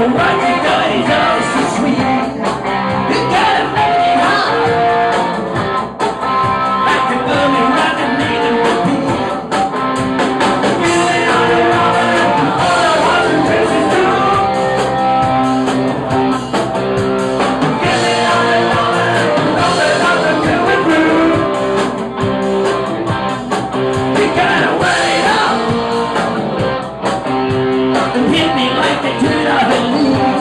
Oh. hit me like they did on the.